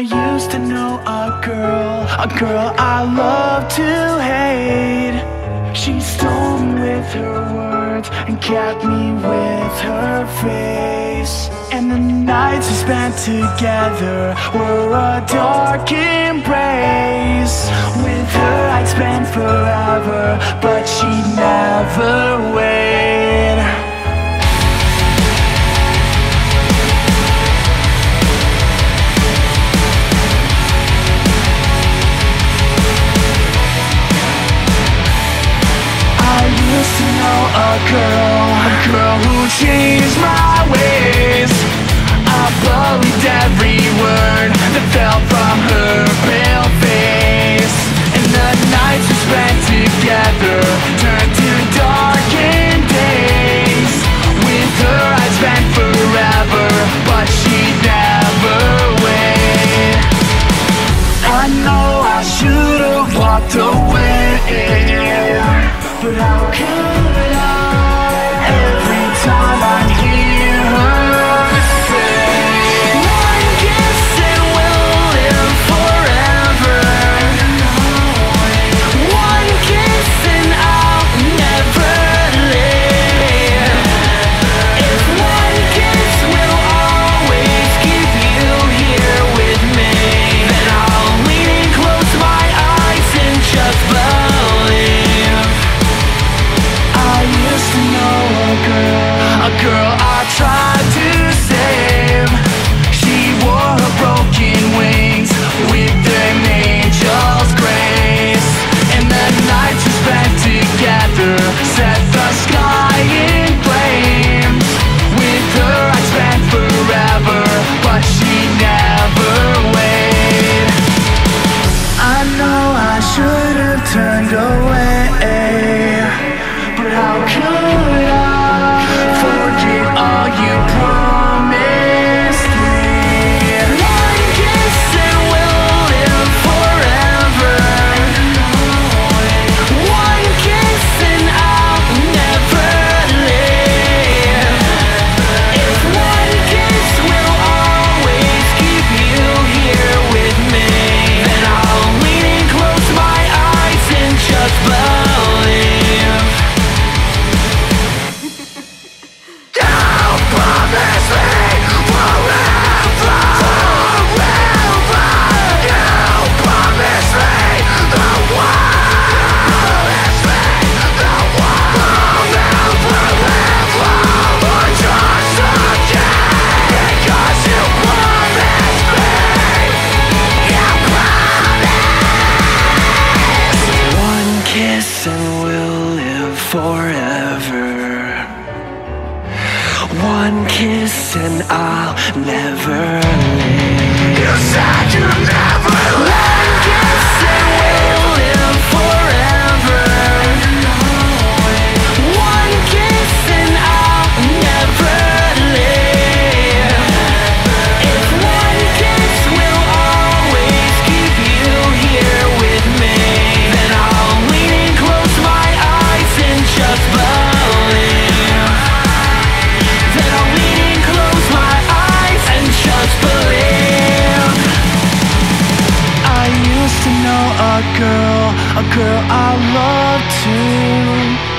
used to know a girl, a girl I love to hate. She stole me with her words and kept me with her face. And the nights we spent together were a dark embrace. With her I'd spend forever, but she'd never a girl, a girl who changed my ways. I believed every word that fell from her pale face. And the nights we spent together turned to darkened days. With her I'd spend forever, but she'd never wait. I know I should've walked away But how could One kiss and I'll never leave. You said you'd never leave. Girl, a girl I loved too.